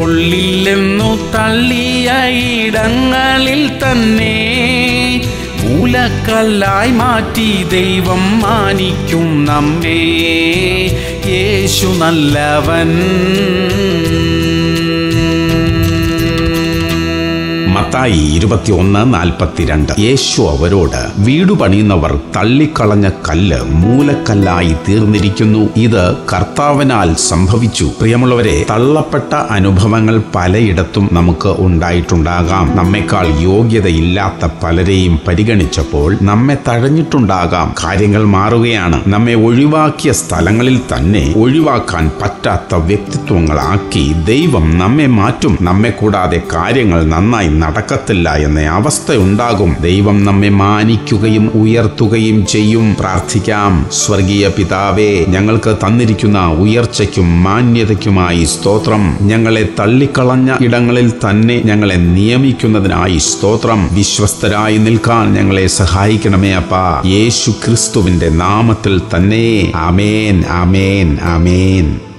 കൊള്ളില്ലെന്നു തള്ളിയ ഇടങ്ങളിൽ തന്നെ മൂലക്കല്ലായി മാറ്റി ദൈവം മാനിക്കും നമ്മേ. യേശു നല്ലവൻ. മത്തായി ഇരുപത്തിയൊന്ന് നാൽപ്പത്തിരണ്ട്. യേശു അവരോട് വീടു പണിയുന്നവർ തള്ളിക്കളഞ്ഞ കല്ല് മൂലക്കല്ലായി തീർന്നിരിക്കുന്നു. ഇത് കർത്താവിനാൽ സംഭവിച്ചു. പ്രിയമുള്ളവരെ തള്ളപ്പെട്ട അനുഭവങ്ങൾ പലയിടത്തും നമുക്ക് ഉണ്ടായിട്ടുണ്ടാകാം. നമ്മെക്കാൾ യോഗ്യതയില്ലാത്ത പലരെയും പരിഗണിച്ചപ്പോൾ നമ്മെ തഴഞ്ഞിട്ടുണ്ടാകാം. കാര്യങ്ങൾ മാറുകയാണ്. നമ്മെ ഒഴിവാക്കിയ സ്ഥലങ്ങളിൽ തന്നെ ഒഴിവാക്കാൻ പറ്റാത്ത വ്യക്തിത്വങ്ങളാക്കി ദൈവം നമ്മെ മാറ്റും. നമ്മെ കൂടാതെ കാര്യങ്ങൾ നന്നായി നടക്കത്തില്ല എന്ന അവസ്ഥയുണ്ടാകും. ദൈവം നമ്മെ മാനിക്കുകയും ഉയർത്തുകയും ചെയ്യും. പ്രാർത്ഥിക്കാം. സ്വർഗീയ പിതാവേ ഞങ്ങൾക്ക് തന്നിരിക്കുന്ന ഉയർച്ചയ്ക്കും മാന്യതയ്ക്കുമായി സ്തോത്രം. ഞങ്ങളെ തള്ളിക്കളഞ്ഞ ഇടങ്ങളിൽ തന്നെ ഞങ്ങളെ നിയമിക്കുന്നതിനായി സ്തോത്രം. വിശ്വസ്തരായി നിൽക്കാൻ ഞങ്ങളെ സഹായിക്കണമേ അപ്പാ. യേശു ക്രിസ്തുവിന്റെ നാമത്തിൽ തന്നെ. ആമേൻ ആമേൻ ആമേൻ.